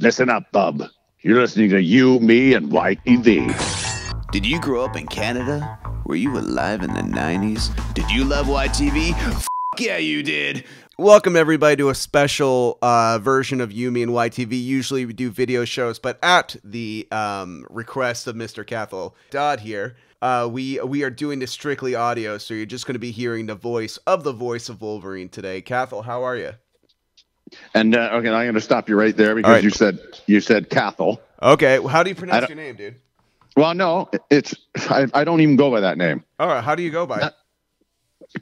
Listen up, bub. You're listening to You, Me, and YTV. Did you grow up in Canada? Were you alive in the 90s? Did you love YTV? F yeah, you did. Welcome everybody to a special uh, version of You, Me, and YTV. Usually we do video shows, but at the um, request of Mr. Cathal Dodd here, uh, we we are doing this strictly audio, so you're just going to be hearing the voice of the voice of Wolverine today. Cathal, how are you? And uh, okay, I'm going to stop you right there because right. you said you said Cathal. Okay, how do you pronounce your name, dude? Well, no, it's I, I don't even go by that name. All right, how do you go by? it?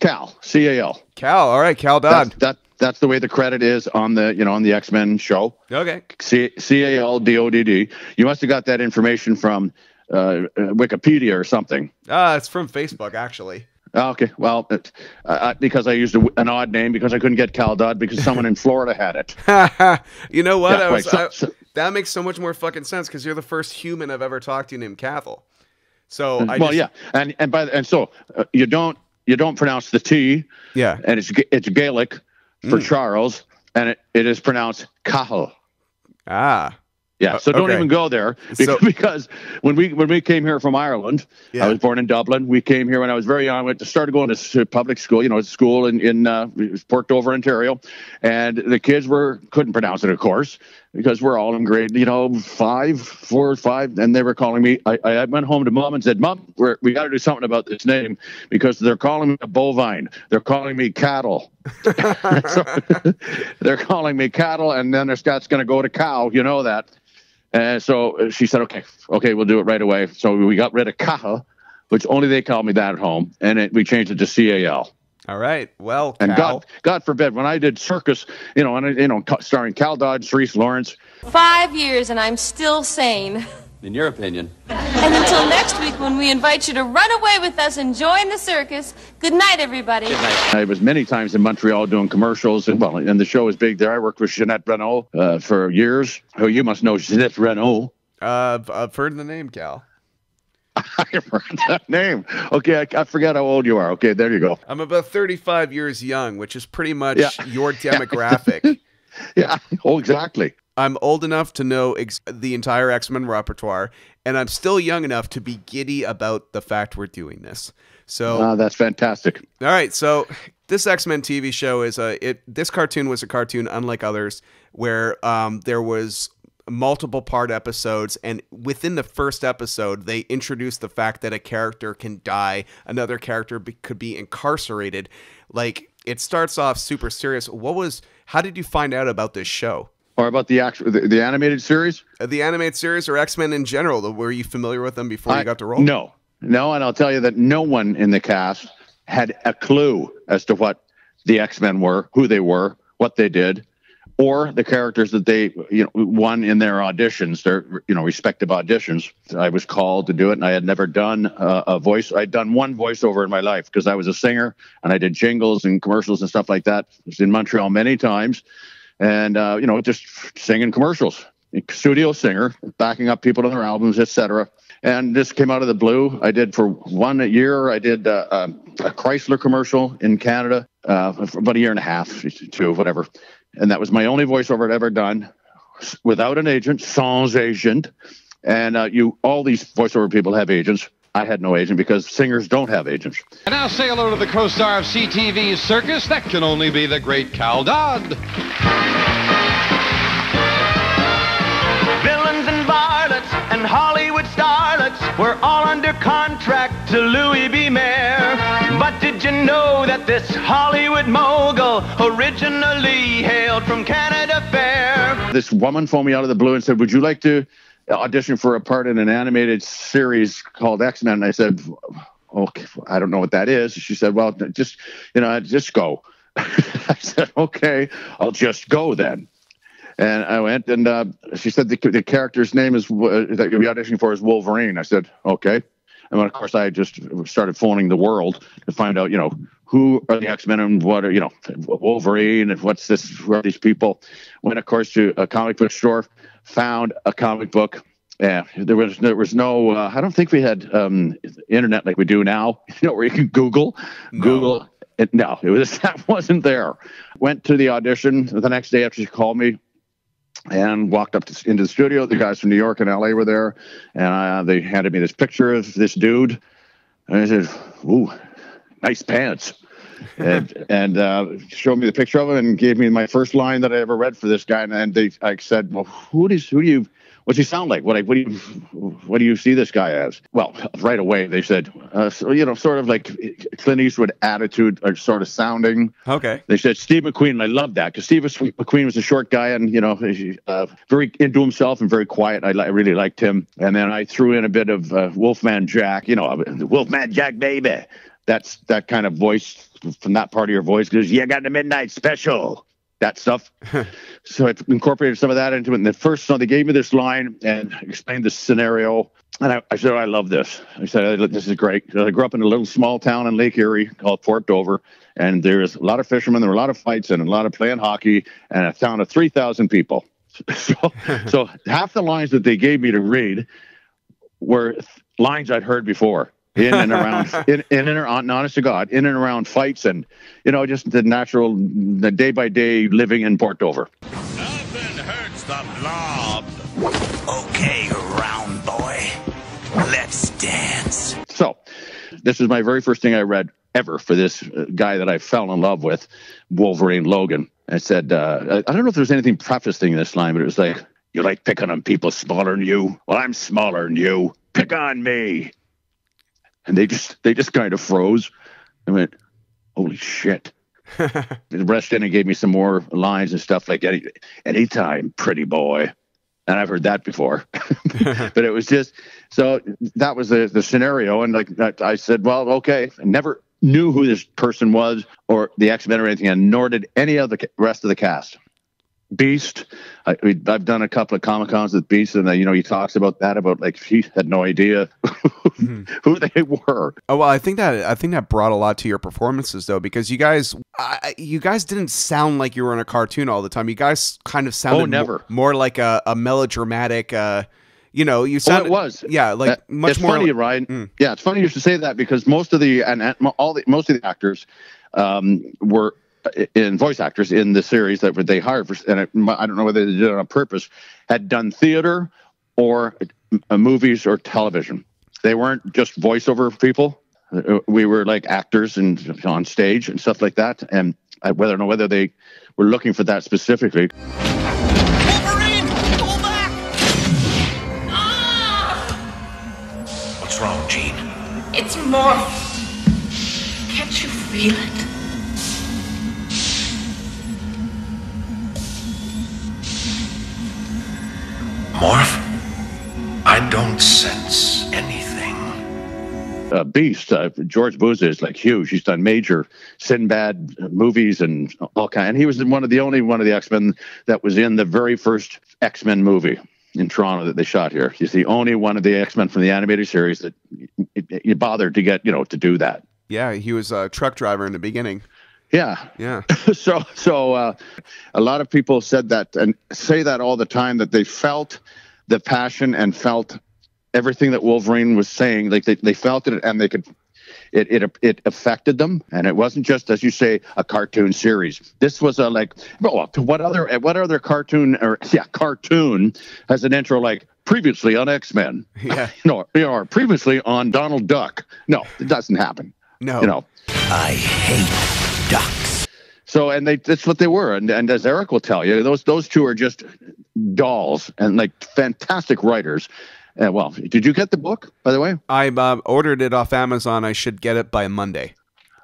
Cal, C A L. Cal. All right, Cal That's, Dodd. that that's the way the credit is on the you know on the X Men show. Okay. C C A L D O D D. You must have got that information from uh, uh, Wikipedia or something. Ah, it's from Facebook, actually. Oh, Okay, well, it, uh, because I used a, an odd name because I couldn't get Cal Dodd because someone in Florida had it. you know what? Yeah, I was, so- I- so- that makes so much more fucking sense because you're the first human I've ever talked to named Cathal. So I well, just, yeah, and and by the- and so uh, you don't you don't pronounce the T, yeah. and it's it's Gaelic for Mm. Charles, and it, it is pronounced Cahill. Ah, Yeah, Uh, so don't okay. even go there So- because, because when we when we came here from Ireland, Yeah. I was born in Dublin. We came here when I was very young. I went to started going to public school, you know, school in in uh, Port Dover, Ontario, and the kids were couldn't pronounce it, of course, because we're all in grade, you know, five, four, five, and they were calling me. I, I went home to mom and said, "Mom, we're, we got to do something about this name because they're calling me a bovine. They're calling me cattle." So, they're calling me cattle, and then there's that's going to go to cow. You know that. And so she said, "Okay, okay, we'll do it right away." So we got rid of Kaha, which only they called me that at home, and it, we changed it to CAL. all right. Well, And Cal. God, God forbid, when I did circus, you know, and you know, starring Cal Dodd, Reese Lawrence, Five years and I'm still sane. In your opinion. And until next week when we invite you to run away with us and join the circus, good night, everybody. Good night. I was many times in Montreal doing commercials, and well, and the show was big there. I worked with Ginette Reno uh, for years. Oh, you must know Ginette Reno. Uh, I've- I've heard the name Cal. I've heard that name. Okay, I, I forget how old you are. Okay, there you go. I'm about 35 years young, which is pretty much Yeah. your demographic. Yeah. Oh, exactly. I'm old enough to know ex- the entire X Men repertoire, and I'm still young enough to be giddy about the fact we're doing this. So, Uh, that's fantastic. all right. So, this X Men TV show is a it. This cartoon was a cartoon unlike others, where um, there was multiple part episodes, and within the first episode, they introduced the fact that a character can die, another character be- could be incarcerated. Like it starts off super serious. What was? How did you find out about this show? Or about the actual the, the animated series? Uh, the animated series or X Men in general? Were you familiar with them before I- you got to roll? No, no, and I'll tell you that no one in the cast had a clue as to what the X Men were, who they were, what they did, or the characters that they you know won in their auditions, their you know respective auditions. I was called to do it, and I had never done uh, a voice. I'd done one voiceover in my life because I was a singer and I did jingles and commercials and stuff like that. I was in Montreal many times, and uh, you know just singing commercials. Studio singer, backing up people to their albums, etc. And this came out of the blue. I did for one year. I did uh, uh, a Chrysler commercial in Canada uh, for about a year and a half, two, whatever. And that was my only voiceover I'd ever done, without an agent, sans agent. And uh, you, all these voiceover people have agents. I had no agent because singers don't have agents. And now say hello to the co-star of CTV's Circus. That can only be the great Cal Dodd. Villains and varlets and Hollywood starlets were all under contract to Louis B. Mayer. But did you know that this Hollywood mogul originally hailed from Canada Fair? this woman phoned me out of the blue and said, "Would you like to audition for a part in an animated series called X Men?" And I said, "Okay, I don't know what that is." She said, "Well, just you know, just go." I said, "Okay, I'll just go then." And I went, and uh, she said the, the character's name is uh, that you'll be auditioning for is Wolverine. I said, "Okay." And then, of course, I just started phoning the world to find out, you know, who are the X Men and what are, you know, Wolverine and what's this, who are these people? Went, of course, to a comic book store, found a comic book. Yeah, there was there was no. Uh, I don't think we had um, internet like we do now. You know, where you can Google, Google. It, no, it was that wasn't there. Went to the audition the next day after she called me and walked up to, into the studio. The guys from New York and LA were there, and uh, they handed me this picture of this dude. And I said, "Ooh, nice pants." And and uh, showed me the picture of him and gave me my first line that I ever read for this guy. And, and they, I said, "Well, who does who do you what's he sound like? What, what do you what do you see this guy as? Well, right away they said, uh, so, you know, sort of like Clint Eastwood attitude or sort of sounding. Okay. They said Steve McQueen, and I love that because Steve McQueen was a short guy and you know uh, very into himself and very quiet. I, I, really liked him. And then I threw in a bit of uh, Wolfman Jack, you know, Wolfman Jack baby. That's that kind of voice from that part of your voice because you got the midnight special that stuff. so I incorporated some of that into it. And the first song, they gave me this line and explained the scenario. And I, I said, oh, I love this. I said, this is great. I grew up in a little small town in Lake Erie called Port Dover. And there's a lot of fishermen, there were a lot of fights and a lot of playing hockey and a town of 3,000 people. so, so half the lines that they gave me to read were lines I'd heard before in and around in, in and around honest to god in and around fights and you know just the natural the day by day living in port dover. Nothing hurts the blob. Okay round boy. Let's dance. So this is my very first thing i read ever for this uh, guy that i fell in love with wolverine logan. I said uh, i don't know if there's anything prefacing this line but it was like you like picking on people smaller than you? Well i'm smaller than you. Pick on me and they just they just kind of froze. I went, holy shit. the rest in and gave me some more lines and stuff like any anytime, pretty boy. And I've heard that before. but it was just so that was the the scenario. And like I said, well, okay. I never knew who this person was or the X Men or anything, and nor did any of the rest of the cast. Beast. I, have done a couple of comic cons with Beast, and uh, you know he talks about that about like he had no idea mm-hmm. who they were. Oh well, I think that I think that brought a lot to your performances though, because you guys, I, you guys didn't sound like you were in a cartoon all the time. You guys kind of sounded oh, never. More, more like a, a melodramatic. Uh, you know, you sounded. Oh, it was. Yeah, like that, much it's more. Funny, like, Ryan. Mm. Yeah, it's funny you should say that because most of the and, and all the most of the actors um, were in voice actors in the series that they hired for, and I don't know whether they did it on purpose, had done theater or uh, movies or television. They weren't just voiceover people. Uh, we were like actors and on stage and stuff like that. And I, whether or not whether they were looking for that specifically. Wolverine, pull back! Ah! What's wrong, Jean? It's more. Can't you feel it? Morph, I don't sense anything. Uh, Beast, uh, George Buza is like huge. He's done major Sinbad movies and all kind. And he was one of the only one of the X Men that was in the very first X Men movie in Toronto that they shot here. He's the only one of the X Men from the animated series that you bothered to get, you know, to do that. Yeah, he was a truck driver in the beginning. Yeah. Yeah. so so uh, a lot of people said that and say that all the time that they felt the passion and felt everything that Wolverine was saying. Like they, they felt it and they could it, it it affected them. And it wasn't just as you say a cartoon series. This was a like well what other what other cartoon or yeah cartoon has an intro like previously on x-men. Yeah. You know, you know previously on donald duck. No it doesn't happen. No. You know. I hate ducks. So, and they, that's what they were. And, and as Eric will tell you, those, those two are just dolls and like fantastic writers. Uh, well, did you get the book, by the way? I uh, ordered it off Amazon. I should get it by Monday.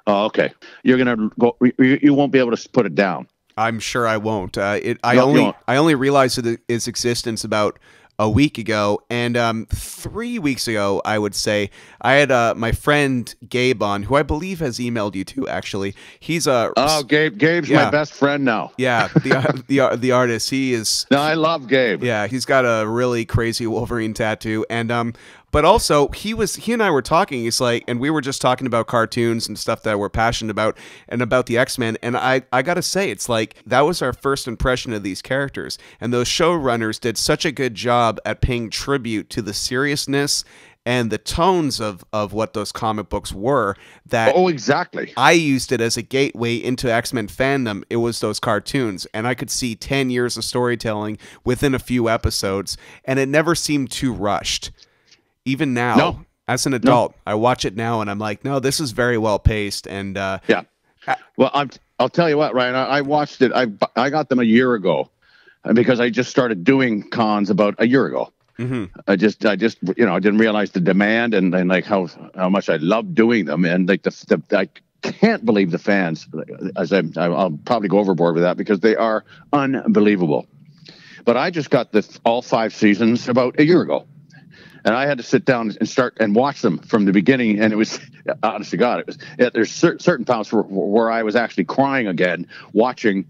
Oh, okay. You're gonna go. You, you won't be able to put it down. I'm sure I won't. Uh, it. I no, only. I only realized its existence about a week ago, and um, three weeks ago, I would say I had uh, my friend Gabe on, who I believe has emailed you too. Actually, he's a oh Gabe. Gabe's yeah. my best friend now. Yeah, the the the artist. He is. No, I love Gabe. Yeah, he's got a really crazy Wolverine tattoo, and um, but also, he was he and I were talking. He's like, and we were just talking about cartoons and stuff that we're passionate about, and about the X Men. And I I gotta say, it's like that was our first impression of these characters, and those showrunners did such a good job at paying tribute to the seriousness and the tones of of what those comic books were that Oh, exactly. I used it as a gateway into X Men fandom. It was those cartoons, and I could see 10 years of storytelling within a few episodes, and it never seemed too rushed. Even now, No. as an adult, I watch it now and I'm like, no, this is very well paced. And uh, Yeah. Well, I'm, I'll tell you what, Ryan. I, I watched it. I I got them a year ago, uh, because I just started doing cons about a year ago. I just I just you know I didn't realize the demand and, and like how how much I love doing them and like the, the I can't believe the fans as I I'll probably go overboard with that because they are unbelievable. But I just got the all five seasons about a year ago and I had to sit down and start and watch them from the beginning. And it was, honest to God, it was. It, there's cer- certain times where, where I was actually crying again watching,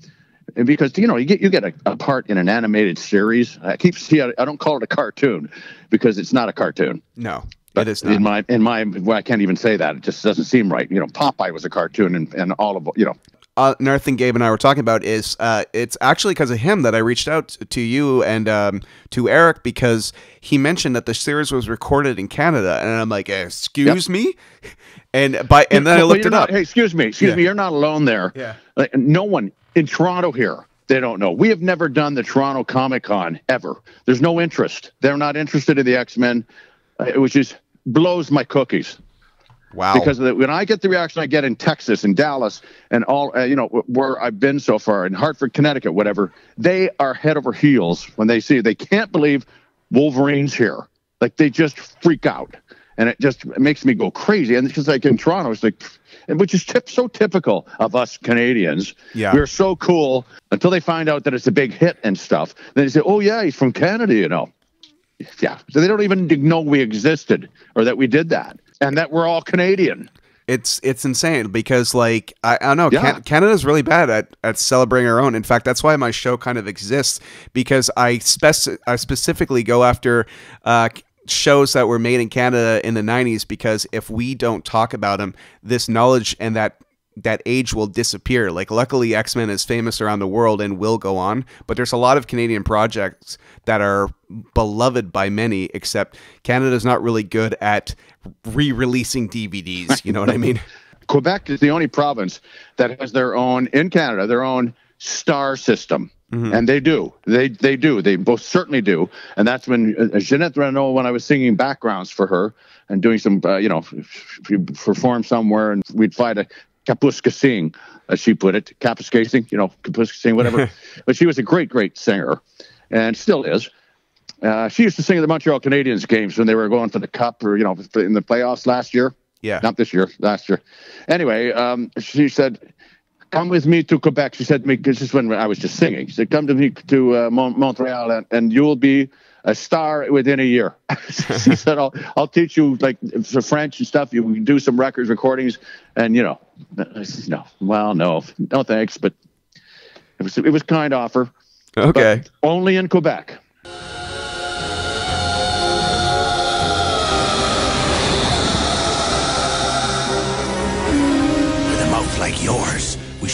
because you know you get you get a, a part in an animated series. I keep see I, I don't call it a cartoon because it's not a cartoon. no, But it is not. In my in my well, I can't even say that. It just doesn't seem right. You know, Popeye was a cartoon, and, and all of you know. Uh, another thing Gabe and I were talking about is uh, it's actually because of him that I reached out to you and um, to Eric because he mentioned that the series was recorded in Canada, and I'm like, excuse me, and by and then I looked it not- up. Hey, excuse me, excuse Yeah. me. You're not alone there. Yeah. Like, no one in Toronto here. They don't know. We have never done the Toronto Comic Con ever. There's no interest. They're not interested in the X Men, which just blows my cookies. Wow, Because of the, when I get the reaction I get in Texas and Dallas and all, uh, you know, where I've been so far in Hartford, Connecticut, whatever, they are head over heels when they see it. They can't believe Wolverine's here. Like they just freak out, and it just makes me go crazy. And it's just like in Toronto, it's like, and which is tip, so typical of us Canadians. Yeah. we're so cool until they find out that it's a big hit and stuff. Then they say, "Oh yeah, he's from Canada," you know. Yeah, so they don't even know we existed or that we did that, and that we're all Canadian. it's it's insane because like I, I don't know Yeah. Can, Canada's really bad at at celebrating our own. In fact, that's why my show kind of exists because I spec I specifically go after uh, shows that were made in Canada in the 90s because if we don't talk about them, this knowledge and that that age will disappear. Like luckily X-Men is famous around the world and will go on, but there's a lot of Canadian projects that are beloved by many except Canada's not really good at re-releasing DVDs, you know what I mean? Quebec is the only province that has their own in Canada, their own star system. And they do. They they do. They both certainly do. And that's when uh, Ginette Reno, when I was singing backgrounds for her and doing some, uh, you know, perform somewhere, and we'd find a Kapuskasing, as she put it, Kapuskasing, you know, Kapuskasing, whatever. but she was a great, great singer, and still is. Uh, she used to sing at the Montreal Canadiens games when they were going for the cup or you know in the playoffs last year. Yeah. not this year, last year. Anyway, um, she said, "Come with me to Quebec." She said to me, "This is when I was just singing." She said, "Come to me to uh, Mon- Montreal, and, and you will be a star within a year." she said, "I'll I'll teach you like the French and stuff. You can do some records, recordings, and you know." I said, no, well, no, no, thanks, but it was it was kind offer. Okay. Only in Quebec.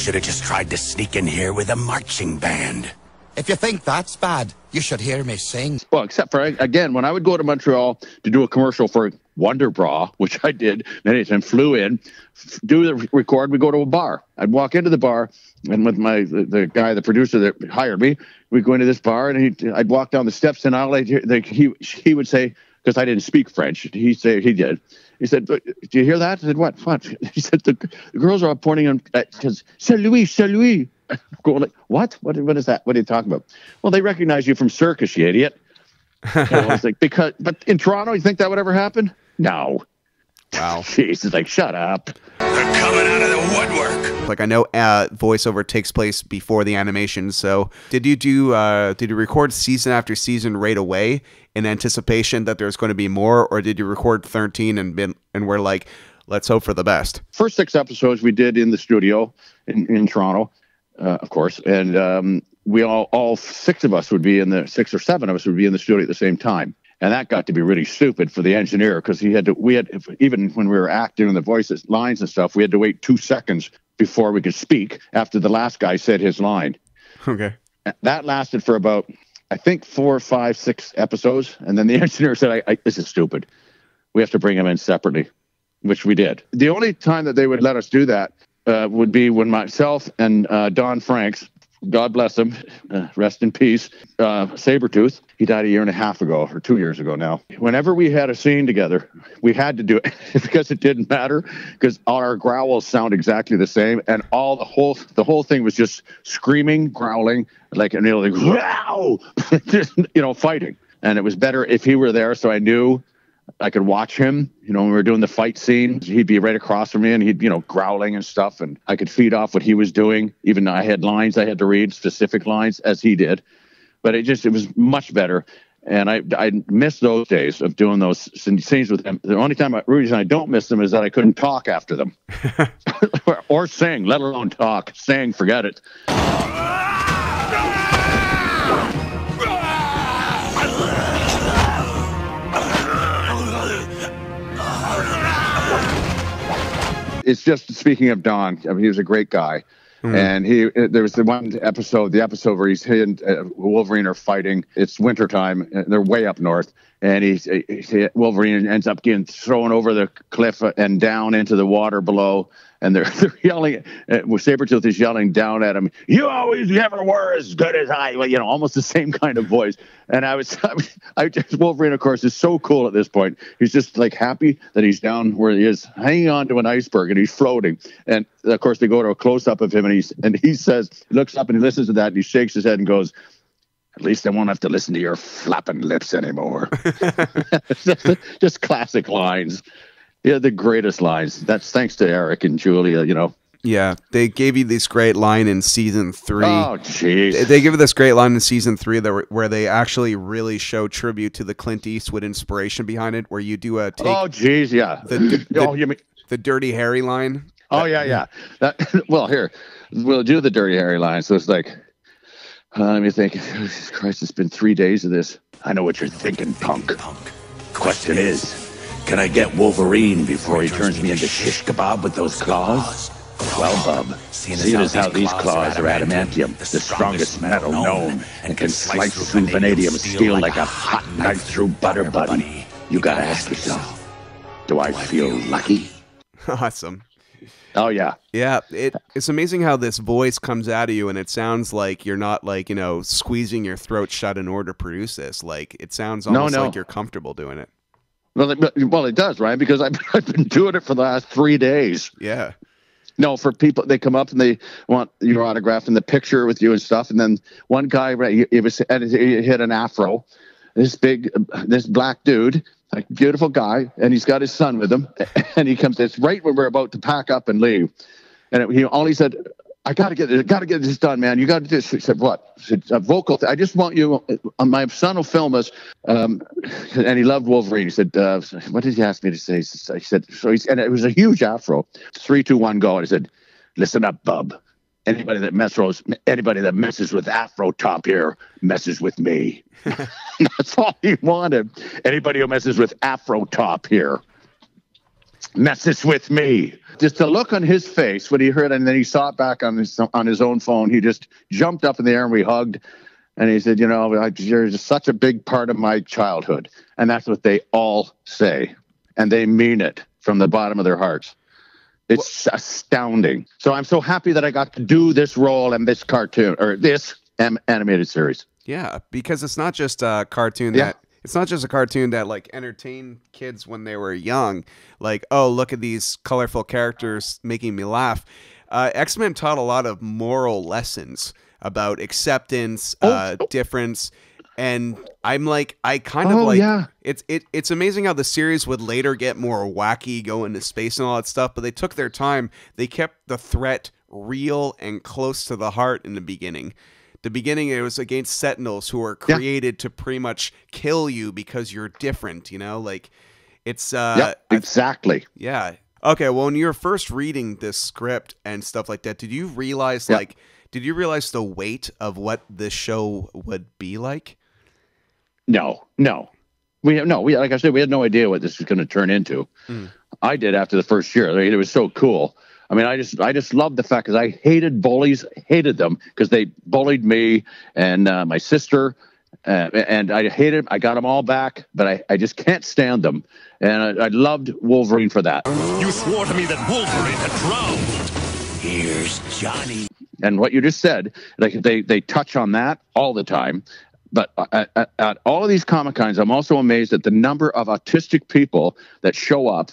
Should have just tried to sneak in here with a marching band. If you think that's bad, you should hear me sing. Well, except for again, when I would go to Montreal to do a commercial for Wonder Bra, which I did many times, flew in, f- do the record, we go to a bar. I'd walk into the bar, and with my the, the guy, the producer that hired me, we'd go into this bar, and he, I'd walk down the steps, and all I'd hear, like, he he would say, because I didn't speak French, he said he did. He said, "Do you hear that?" I said, "What? What?" He said, "The, the girls are pointing on because c'est lui, c'est lui." Going like, "What? What? What is that? What are you talking about?" Well, they recognize you from Circus, you idiot. I was like, because, but in Toronto, you think that would ever happen? No. Wow. Jeez, it's like, shut up. They're coming out of the woodwork. Like I know uh, voiceover takes place before the animation. So did you do? Uh, did you record season after season right away in anticipation that there's going to be more, or did you record 13 and been and we're like, let's hope for the best? First six episodes we did in the studio in, in Toronto, uh, of course, and um, we all, all six of us would be in the six or seven of us would be in the studio at the same time. And that got to be really stupid for the engineer because he had to, we had, even when we were acting in the voices, lines and stuff, we had to wait two seconds before we could speak after the last guy said his line. Okay. that lasted for about I think four, five, six episodes, and then the engineer said, I, I, "This is stupid. we have to bring them in separately, which we did. The only time that they would let us do that uh, would be when myself and uh, Don Franks, God bless him, uh, rest in peace, uh, Sabretooth, he died a year and a half ago or two years ago now. Whenever we had a scene together, we had to do it because it didn't matter because all our growls sound exactly the same, and all the whole the whole thing was just screaming, growling, like you know, like wow, you know, fighting. And it was better if he were there, so I knew I could watch him. You know, when we were doing the fight scene, he'd be right across from me and he'd, you know, growling and stuff. And I could feed off what he was doing. Even though I had lines I had to read, specific lines as he did. But it just, it was much better. And I, I miss those days of doing those scenes with him. The only time, I, reason I don't miss them is that I couldn't talk after them or, or sing, let alone talk. Sing, forget it. Ah! It's just speaking of Don. I mean, he was a great guy, mm. and he there was the one episode, the episode where he's he and uh, Wolverine are fighting. It's wintertime. And they're way up north, and he's he, Wolverine ends up getting thrown over the cliff and down into the water below and they're, they're yelling. Uh, Sabretooth is yelling down at him. You always never were as good as I. Well, you know, almost the same kind of voice. And I was, I, was, I just Wolverine, of course, is so cool at this point. He's just like happy that he's down where he is, hanging on to an iceberg, and he's floating. And of course, they go to a close up of him, and he's and he says, looks up and he listens to that, and he shakes his head and goes. At least I won't have to listen to your flapping lips anymore. just, just classic lines. Yeah, the greatest lines. That's thanks to Eric and Julia, you know. Yeah, they gave you this great line in season three. Oh, jeez. They, they give you this great line in season three that where they actually really show tribute to the Clint Eastwood inspiration behind it, where you do a take. Oh, jeez, yeah. The, the, oh, you mean the Dirty Harry line? Oh yeah, yeah. That, well, here we'll do the Dirty Harry line. So it's like, uh, let me think. Jesus Christ, it's been three days of this. I know what you're thinking, punk. Punk. Question is. Can I get Wolverine before he turns me into shish kebab with those claws? Well, Bub, seeing as how these claws are adamantium, the strongest metal known, and can slice through vanadium steel like a hot knife through butter, buddy, you gotta ask yourself, do I feel lucky? Awesome. Oh yeah. Yeah, it it's amazing how this voice comes out of you and it sounds like you're not like, you know, squeezing your throat shut in order to produce this. Like it sounds almost no, no. like you're comfortable doing it. Well, it, well, it does, right? Because I've, I've been doing it for the last three days. Yeah. No, for people, they come up and they want your autograph and the picture with you and stuff. And then one guy, right, he, was and he hit an afro. This big, this black dude, a beautiful guy, and he's got his son with him. And he comes. It's right when we're about to pack up and leave. And it, he only said, I got to get it. Got to get this done, man. You got to do this. He said, "What?" I said, "A vocal. Th- I just want you. Uh, my son will film us." Um, and he loved Wolverine. He said, uh, "What did he ask me to say?" He said, "So he's." And it was a huge afro. Three, two, one, go. And he said, "Listen up, bub. Anybody that messes, anybody that messes with afro top here messes with me." That's all he wanted. Anybody who messes with afro top here messes with me. Just the look on his face when he heard it, and then he saw it back on his on his own phone. He just jumped up in the air and we hugged. And he said, "You know, you're just such a big part of my childhood," and that's what they all say, and they mean it from the bottom of their hearts. It's well, astounding. So I'm so happy that I got to do this role in this cartoon or this animated series. Yeah, because it's not just a cartoon yeah. that it's not just a cartoon that like entertained kids when they were young. Like, oh, look at these colorful characters making me laugh. Uh, X Men taught a lot of moral lessons about acceptance, oh, uh, oh. difference, and I'm like, I kind of oh, like yeah. it's it. It's amazing how the series would later get more wacky, go into space and all that stuff. But they took their time. They kept the threat real and close to the heart in the beginning the beginning it was against sentinels who are created yeah. to pretty much kill you because you're different you know like it's uh yep, exactly I, yeah okay well when you were first reading this script and stuff like that did you realize yep. like did you realize the weight of what this show would be like no no we have no we like i said we had no idea what this was going to turn into mm. i did after the first year it was so cool I mean, I just I just loved the fact because I hated bullies, hated them because they bullied me and uh, my sister Uh, and I hated. I got them all back, but I, I just can't stand them. And I, I loved Wolverine for that. You swore to me that Wolverine had drowned. Here's Johnny. And what you just said, like they they touch on that all the time. But at, at, at all of these comic cons, I'm also amazed at the number of autistic people that show up.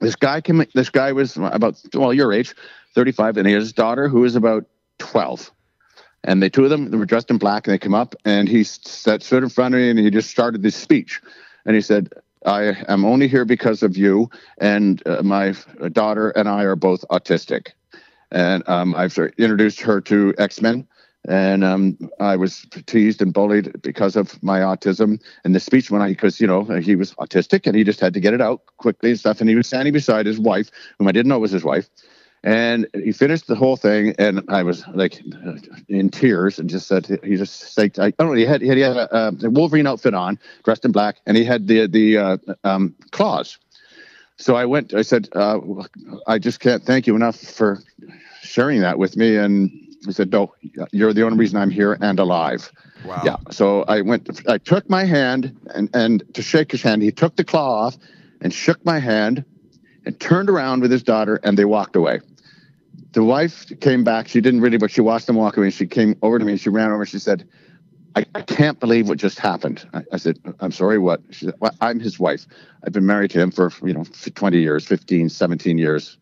This guy came. This guy was about well your age, 35, and he has his daughter who is about 12. And the two of them they were dressed in black, and they came up, and he sat stood in front of me, and he just started this speech, and he said, "I am only here because of you, and uh, my daughter and I are both autistic." and um, I've introduced her to X Men. And um, I was teased and bullied because of my autism. And the speech when I, because you know he was autistic and he just had to get it out quickly and stuff. And he was standing beside his wife, whom I didn't know was his wife. And he finished the whole thing, and I was like in tears, and just said he just said I don't know he had he had a, a Wolverine outfit on, dressed in black, and he had the the uh, um, claws. So I went. I said, uh, I just can't thank you enough for sharing that with me. And he said, No, you're the only reason I'm here and alive. Wow. Yeah. So I went, I took my hand and, and to shake his hand, he took the claw off and shook my hand and turned around with his daughter and they walked away. The wife came back. She didn't really, but she watched them walk away. And she came over to me and she ran over and she said, I, I can't believe what just happened. I, I said, I'm sorry, what? She said, well, I'm his wife. I've been married to him for, you know, 20 years, 15, 17 years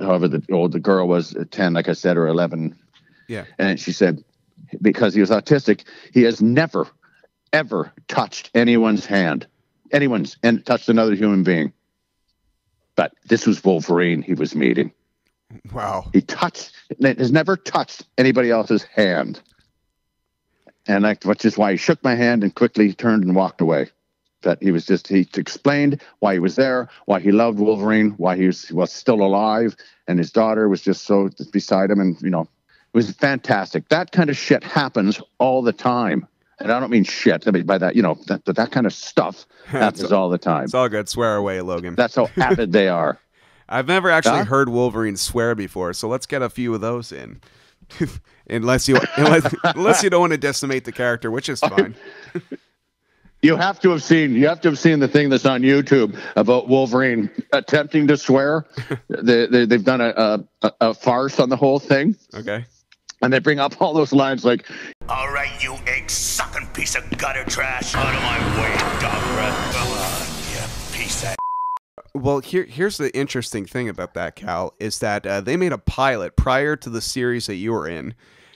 however the old the girl was uh, 10 like i said or 11 Yeah. and she said because he was autistic he has never ever touched anyone's hand anyone's and touched another human being but this was wolverine he was meeting Wow. he touched has never touched anybody else's hand and like which is why he shook my hand and quickly turned and walked away that he was just he explained why he was there why he loved wolverine why he was, was still alive and his daughter was just so beside him and you know was fantastic that kind of shit happens all the time and i don't mean shit i mean by that you know that, that kind of stuff happens all the time It's all good. Swear away, Logan. that's how avid they are I've never actually Huh? heard Wolverine swear before, so let's get a few of those in. unless you unless, unless you don't want to decimate the character, which is fine. You have to have seen. You have to have seen the thing that's on YouTube about Wolverine attempting to swear. they, they, they've done a, a, a farce on the whole thing, Okay. And they bring up all those lines like, All right, you egg sucking piece of gutter trash. Out of my way, dog breath. Come on, you piece of. Well, here here's the interesting thing about that, Cal, is that uh, they made a pilot prior to the series that you were in.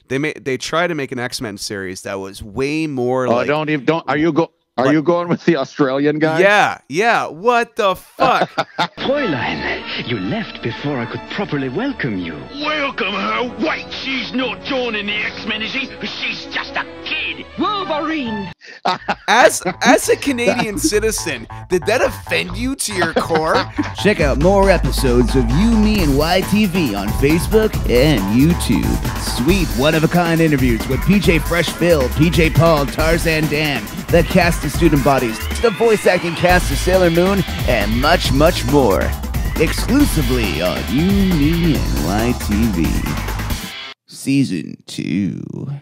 They made they tried to make an X Men series that was way more "Oh, like don't even don't." Are you go? Are you going with the Australian guy? yeah yeah what the fuck Fräulein, you left before I could properly welcome you. Welcome her. Wait, she's not joining the X-Men, is she? She's just a kid. Wolverine. as as a Canadian citizen did that offend you to your core Check out more episodes of You, Me, and YTV on Facebook and YouTube. Sweet one of a kind interviews with PJ Fresh Bill, PJ Paul, Tarzan Dan, the cast of student bodies, the voice acting cast of Sailor Moon, and much, much more. Exclusively on You, Me, and YTV. Season 2.